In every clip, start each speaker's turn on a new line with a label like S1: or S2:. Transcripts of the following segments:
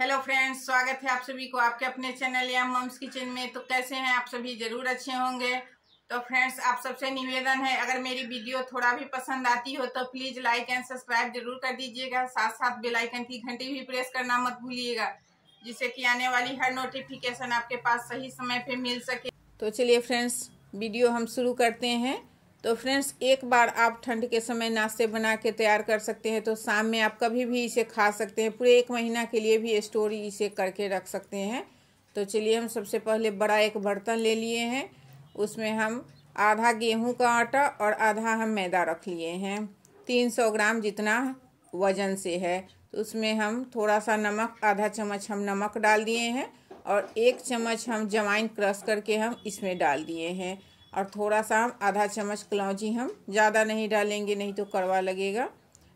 S1: Hello friends स्वागत है आप सभी को आपके अपने चैनल या मम्स किचन में। तो कैसे हैं आप सभी? ज़रूर अच्छे होंगे। तो फ्रेंड्स आप सबसे निवेदन है, अगर मेरी वीडियो थोड़ा भी पसंद आती हो तो प्लीज़ लाइक एंड सब्सक्राइब ज़रूर कर दीजिएगा। साथ साथ बेल आइकन की घंटी भी प्रेस करना मत भूलिएगा, जिससे कि आने वाली हर नोटिफिकेशन आपके पास सही समय पर मिल सके। तो चलिए फ्रेंड्स वीडियो हम शुरू करते हैं। तो फ्रेंड्स, एक बार आप ठंड के समय नाश्ते बना के तैयार कर सकते हैं तो शाम में आप कभी भी इसे खा सकते हैं। पूरे एक महीना के लिए भी स्टोर इसे करके रख सकते हैं। तो चलिए, हम सबसे पहले बड़ा एक बर्तन ले लिए हैं। उसमें हम आधा गेहूँ का आटा और आधा हम मैदा रख लिए हैं। तीन सौ ग्राम जितना वज़न से है। तो उसमें हम थोड़ा सा नमक, आधा चम्मच हम नमक डाल दिए हैं और एक चम्मच हम जवाइन क्रश करके हम इसमें डाल दिए हैं। और थोड़ा सा हम आधा चम्मच कलौजी हम ज़्यादा नहीं डालेंगे, नहीं तो कड़वा लगेगा।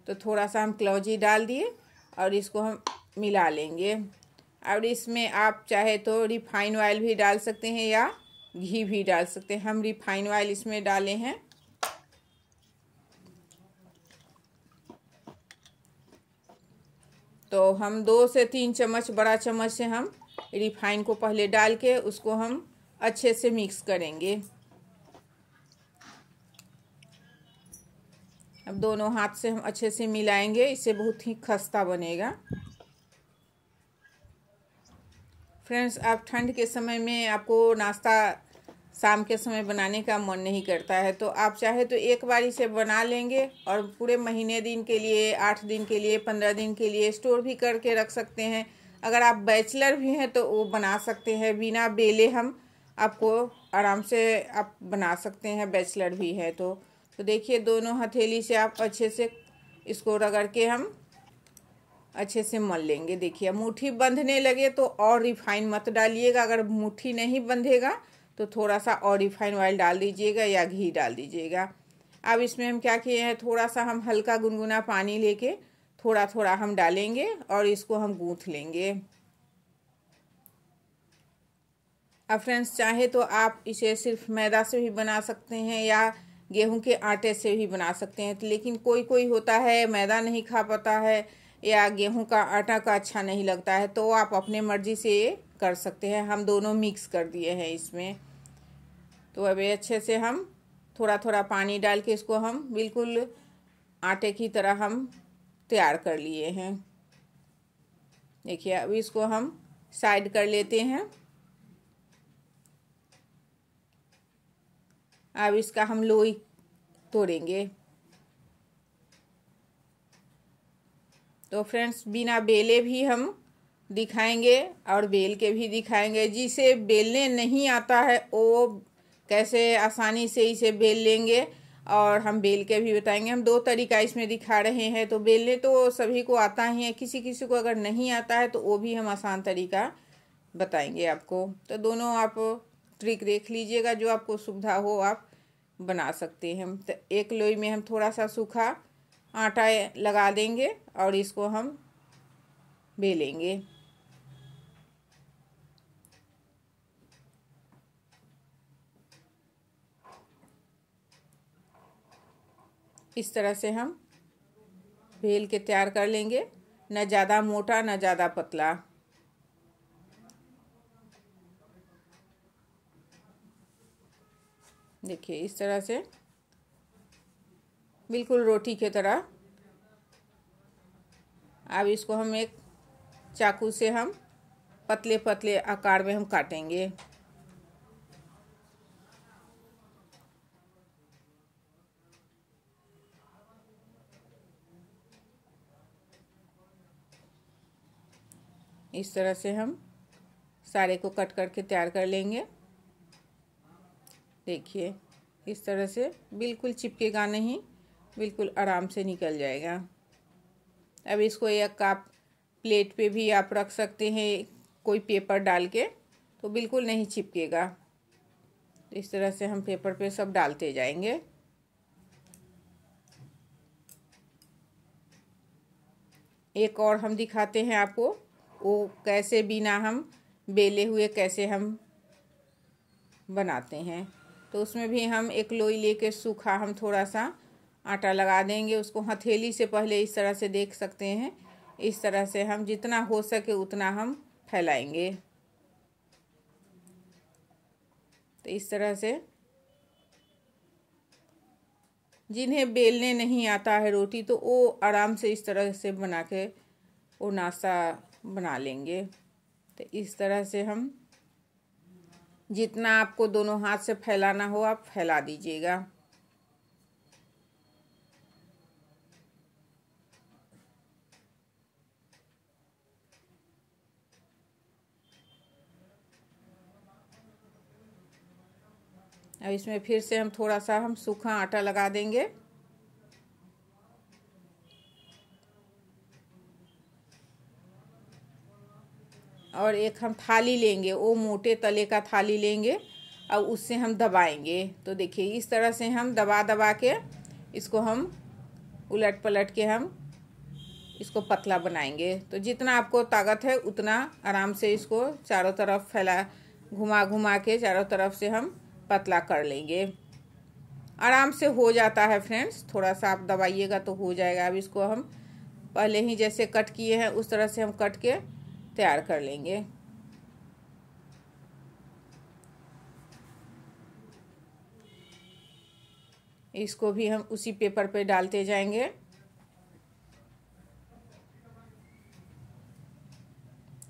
S1: तो थोड़ा सा हम कलौजी डाल दिए और इसको हम मिला लेंगे। और इसमें आप चाहे तो रिफाइन ऑयल भी डाल सकते हैं या घी भी डाल सकते हैं। हम रिफाइन ऑयल इसमें डाले हैं। तो हम दो से तीन चम्मच, बड़ा चम्मच से हम रिफाइन को पहले डाल के उसको हम अच्छे से मिक्स करेंगे। अब दोनों हाथ से हम अच्छे से मिलाएँगे, इससे बहुत ही खस्ता बनेगा। फ्रेंड्स आप ठंड के समय में आपको नाश्ता शाम के समय बनाने का मन नहीं करता है तो आप चाहे तो एक बार इसे बना लेंगे और पूरे महीने दिन के लिए, आठ दिन के लिए, पंद्रह दिन के लिए स्टोर भी करके रख सकते हैं। अगर आप बैचलर भी हैं तो वो बना सकते हैं, बिना बेले हम आपको आराम से आप बना सकते हैं, बैचलर भी है तो। तो देखिए दोनों हथेली से आप अच्छे से इसको रगड़ के हम अच्छे से मल लेंगे। देखिए मुट्ठी बंधने लगे तो और रिफाइन मत डालिएगा। अगर मुट्ठी नहीं बंधेगा तो थोड़ा सा और रिफाइन ऑयल डाल दीजिएगा या घी डाल दीजिएगा। अब इसमें हम क्या किए हैं? थोड़ा सा हम हल्का गुनगुना पानी लेके थोड़ा थोड़ा हम डालेंगे और इसको हम गूँथ लेंगे। अब फ्रेंड्स चाहे तो आप इसे सिर्फ़ मैदा से भी बना सकते हैं या गेहूँ के आटे से भी बना सकते हैं। तो लेकिन कोई कोई होता है, मैदा नहीं खा पाता है या गेहूँ का आटा का अच्छा नहीं लगता है तो आप अपने मर्ज़ी से कर सकते हैं। हम दोनों मिक्स कर दिए हैं इसमें। तो अभी अच्छे से हम थोड़ा थोड़ा पानी डाल के इसको हम बिल्कुल आटे की तरह हम तैयार कर लिए हैं। देखिए अभी इसको हम साइड कर लेते हैं। अब इसका हम लोई तोड़ेंगे। तो फ्रेंड्स, बिना बेले भी हम दिखाएँगे और बेल के भी दिखाएँगे। जिसे बेलने नहीं आता है, वो कैसे आसानी से इसे बेल लेंगे और हम बेल के भी बताएँगे। हम दो तरीका इसमें दिखा रहे हैं तो बेलने तो सभी को आता ही है किसी किसी को अगर नहीं आता है तो वो भी हम आसान तरीका बताएँगे आपको। तो दोनों आप ट्रिक देख लीजिएगा, जो आपको सुविधा हो आप बना सकते हैं। तो एक लोई में हम थोड़ा सा सूखा आटा लगा देंगे और इसको हम बेलेंगे। इस तरह से हम बेल के तैयार कर लेंगे, ना ज़्यादा मोटा, ना ज़्यादा पतला। देखिए, इस तरह से। बिल्कुल रोटी की तरह। अब इसको हम एक चाकू से हम पतले पतले आकार में हम काटेंगे। इस तरह से हम सारे को कट करके तैयार कर लेंगे। देखिए, इस तरह से बिल्कुल चिपकेगा नहीं, बिल्कुल आराम से निकल जाएगा। अब इसको एक आप प्लेट पे भी आप रख सकते हैं, कोई पेपर डाल के तो बिल्कुल नहीं चिपकेगा। तो इस तरह से हम पेपर पे सब डालते जाएँगे। एक और हम दिखाते हैं आपको, वो कैसे बिना हम बेले हुए कैसे हम बनाते हैं। तो उसमें भी हम एक लोई लेके सूखा हम थोड़ा सा आटा लगा देंगे। उसको हथेली से पहले इस तरह से देख सकते हैं। इस तरह से हम जितना हो सके उतना हम फैलाएँगे। तो इस तरह से जिन्हें बेलने नहीं आता है रोटी तो वो आराम से इस तरह से बना के वो नाश्ता बना लेंगे। तो इस तरह से हम जितना आपको दोनों हाथ से फैलाना हो, आप फैला दीजिएगा। अब इसमें फिर से हम थोड़ा सा हम सूखा आटा लगा देंगे। और एक हम थाली लेंगे, वो मोटे तले का थाली लेंगे और उससे हम दबाएँगे। तो देखिए, इस तरह से हम दबा दबा के इसको हम उलट पलट के हम इसको पतला बनाएँगे। तो जितना आपको ताकत है, उतना आराम से इसको चारों तरफ़ फैला, घुमा घुमा के चारों तरफ़ से हम पतला कर लेंगे। आराम से हो जाता है फ्रेंड्स, थोड़ा सा आप दबाइएगा तो हो जाएगा। अब इसको हम पहले ही जैसे कट किए हैं, उस तरह से हम कट के तैयार कर लेंगे। इसको भी हम उसी पेपर पे डालते जाएँगे।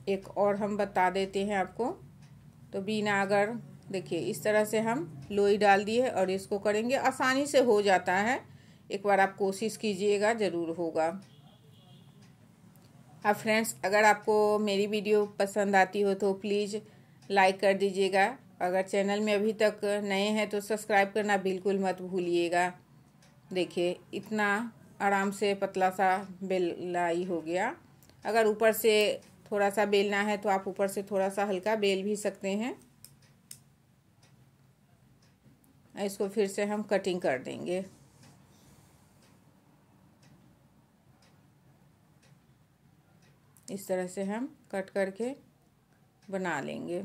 S1: एक और हम बता देते हैं आपको। तो बिना अगर देखिए, इस तरह से हम लोई डाल दिए और इसको करेंगे। आसानी से हो जाता है। एक बार आप कोशिश कीजिएगा, ज़रूर होगा। हाँ फ्रेंड्स अगर आपको मेरी वीडियो पसंद आती हो तो प्लीज़ लाइक कर दीजिएगा। अगर चैनल में अभी तक नए हैं तो सब्सक्राइब करना बिल्कुल मत भूलिएगा। देखिए, इतना आराम से पतला सा बेलाई हो गया। अगर ऊपर से थोड़ा सा बेलना है तो आप ऊपर से थोड़ा सा हल्का बेल भी सकते हैं। इसको फिर से हम कटिंग कर देंगे। इस तरह से हम कट करके बना लेंगे।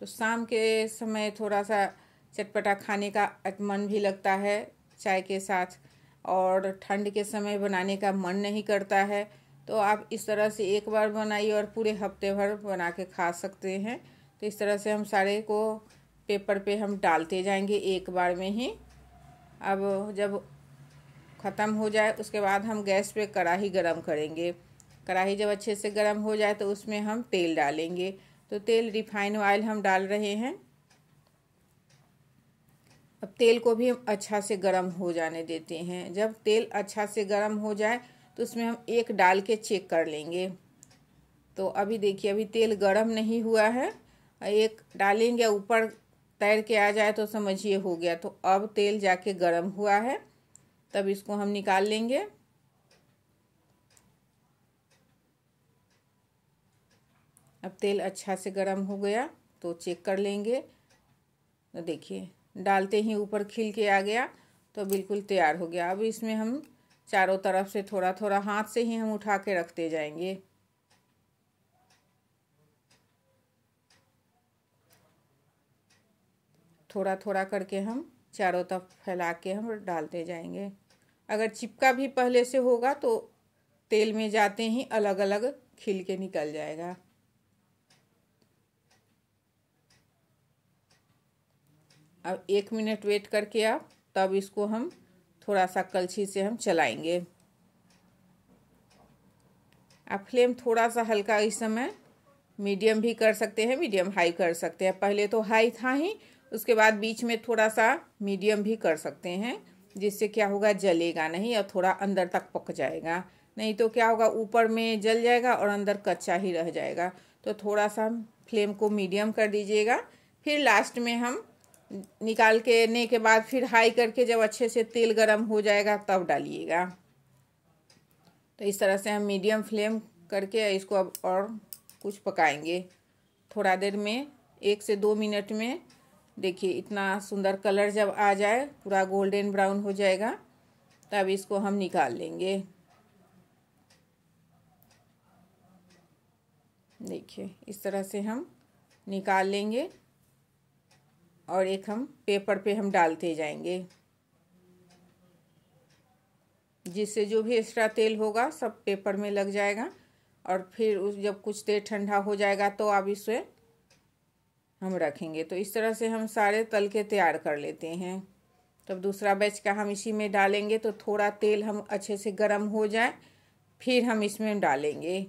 S1: तो शाम के समय थोड़ा सा चटपटा खाने का मन भी लगता है चाय के साथ और ठंड के समय बनाने का मन नहीं करता है। तो आप इस तरह से एक बार बनाइए और पूरे हफ़्ते भर बना के खा सकते हैं। तो इस तरह से हम सारे को पेपर पे हम डालते जाएँगे एक बार में ही। अब जब ख़त्म हो जाए, उसके बाद हम गैस पे कढ़ाही गरम करेंगे। कढ़ाई जब अच्छे से गरम हो जाए तो उसमें हम तेल डालेंगे। तो तेल रिफाइन ऑयल हम डाल रहे हैं। अब तेल को भी हम अच्छा से गरम हो जाने देते हैं। जब तेल अच्छा से गरम हो जाए तो उसमें हम एक डाल के चेक कर लेंगे। तो अभी देखिए, अभी तेल गरम नहीं हुआ है। एक डालेंगे, ऊपर तैर के आ जाए तो समझिए हो गया। तो अब तेल जाके गरम हुआ है। तब इसको हम निकाल लेंगे। अब तेल अच्छा से गरम हो गया तो चेक कर लेंगे। तो देखिए, डालते ही ऊपर खिल के आ गया तो बिल्कुल तैयार हो गया। अब इसमें हम चारों तरफ़ से थोड़ा थोड़ा हाथ से ही हम उठा के रखते जाएँगे। थोड़ा थोड़ा करके हम चारों तरफ़ फैला के हम डालते जाएँगे। अगर चिपका भी पहले से होगा तो तेल में जाते ही अलग अलग खिल के निकल जाएगा। अब एक मिनट वेट करके आप तब इसको हम थोड़ा सा कलछी से हम चलाएँगे। आप फ्लेम थोड़ा सा हल्का इस समय मीडियम भी कर सकते हैं, मीडियम हाई कर सकते हैं। पहले तो हाई था ही, उसके बाद बीच में थोड़ा सा मीडियम भी कर सकते हैं। जिससे क्या होगा, जलेगा नहीं और थोड़ा अंदर तक पक जाएगा। नहीं तो क्या होगा, ऊपर में जल जाएगा और अंदर कच्चा ही रह जाएगा। तो थोड़ा सा फ्लेम को मीडियम कर दीजिएगा। फिर लास्ट में हम निकाल के ने के बाद फिर हाई करके जब अच्छे से तेल गरम हो जाएगा तब डालिएगा। तो इस तरह से हम मीडियम फ्लेम करके इसको अब और कुछ पकाएँगे। थोड़ा देर में, एक से दो मिनट में देखिए, इतना सुंदर कलर जब आ जाए, पूरा गोल्डन ब्राउन हो जाएगा, तब इसको हम निकाल लेंगे। देखिए, इस तरह से हम निकाल लेंगे और एक हम पेपर पे हम डालते जाएँगे। जिससे जो भी एक्स्ट्रा तेल होगा, सब पेपर में लग जाएगा और फिर उस जब कुछ देर ठंडा हो जाएगा तो आप इसे हम रखेंगे। तो इस तरह से हम सारे तल के तैयार कर लेते हैं। तब दूसरा बैच का हम इसी में डालेंगे तो थोड़ा तेल हम अच्छे से गर्म हो जाए, फिर हम इसमें डालेंगे।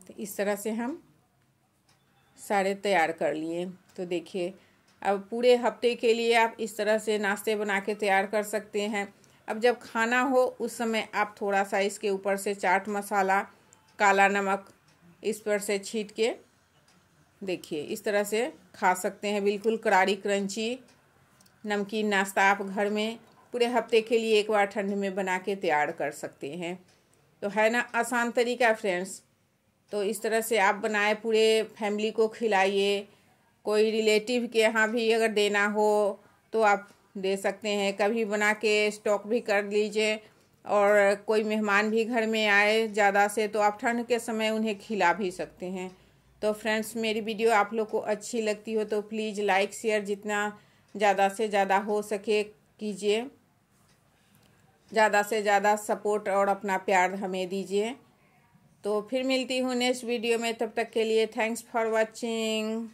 S1: तो इस तरह से हम सारे तैयार कर लिए। तो देखिए, अब पूरे हफ़्ते के लिए आप इस तरह से नाश्ते बना के तैयार कर सकते हैं। अब जब खाना हो, उस समय आप थोड़ा सा इसके ऊपर से चाट मसाला काला नमक इस पर से छीट के देखिए, इस तरह से खा सकते हैं। बिल्कुल करारी, क्रंची, नमकीन नाश्ता आप घर में पूरे हफ़्ते के लिए एक बार ठंड में बना के तैयार कर सकते हैं। तो है ना, आसान तरीका फ्रेंड्स। तो इस तरह से आप बनाए पूरे फैमिली को खिलाइए। कोई रिलेटिव के यहाँ भी अगर देना हो तो आप दे सकते हैं। कभी बना के स्टॉक भी कर लीजिए। और कोई मेहमान भी घर में आए ज़्यादा से तो आप ठंड के समय उन्हें खिला भी सकते हैं। तो फ्रेंड्स, मेरी वीडियो आप लोग को अच्छी लगती हो तो प्लीज़ लाइक, शेयर जितना ज़्यादा से ज़्यादा हो सके कीजिए। ज़्यादा से ज़्यादा सपोर्ट और अपना प्यार हमें दीजिए। तो फिर मिलती हूँ नेक्स्ट वीडियो में, तब तक के लिए थैंक्स फॉर वॉचिंग